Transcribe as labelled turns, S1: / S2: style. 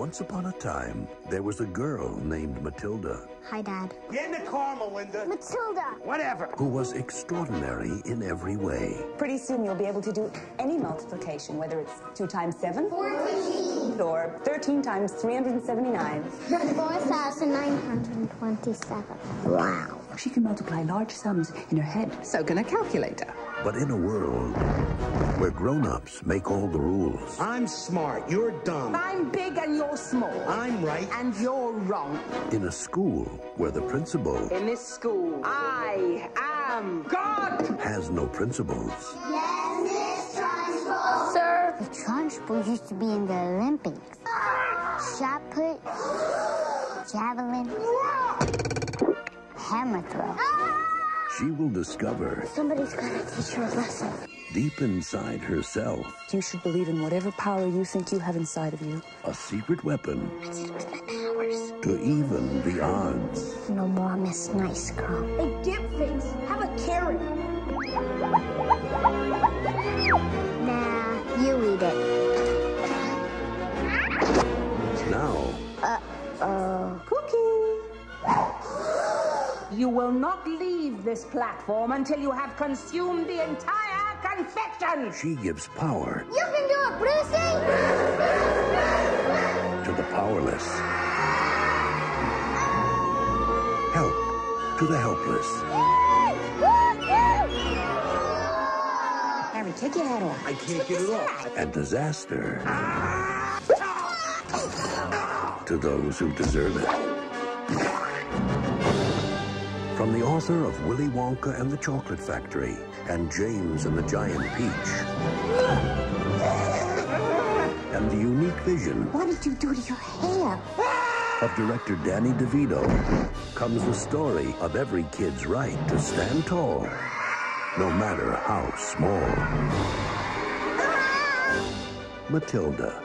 S1: Once upon a time, there was a girl named Matilda
S2: Hi, Dad.
S3: Get in the car, Melinda.
S2: Matilda!
S3: Whatever.
S1: who was extraordinary in every way.
S4: Pretty soon you'll be able to do any multiplication, whether it's 2 times 7 14. or 13 times 379.
S2: 4,927. Wow.
S4: She can multiply large sums in her head. So can a calculator.
S1: But in a world where grown-ups make all the rules,
S3: I'm smart. You're dumb.
S4: I'm big and you're small.
S3: I'm right.
S4: And you're wrong.
S1: in a school where the principal
S4: In this school, I am God.
S1: has no principles, Yes, Miss Trunchbull!
S2: Sir? The Trunchbull used to be in the Olympics. Shot put, javelin, hammer throw.
S1: she will discover
S2: Somebody's gonna teach her a lesson.
S1: deep inside herself
S4: You should believe in whatever power you think you have inside of you.
S1: a secret weapon
S2: I said with my powers.
S1: to even the odds.
S2: No more Miss Nice Girl. Hey, dip face, have a carrot. Nah, you eat it.
S1: Now,
S4: Cookie. You will not leave this platform until you have consumed the entire confection.
S1: she gives power
S2: You can do it, Brucey!
S1: to the powerless, help to the helpless.
S4: Harry, take your hat off.
S3: I can't get it off.
S1: and disaster ah! to those who deserve it. From the author of Willy Wonka and the Chocolate Factory and James and the Giant Peach, and the unique vision
S2: What did you do to your hair?
S1: of director Danny DeVito, comes the story of every kid's right to stand tall, no matter how small. Matilda.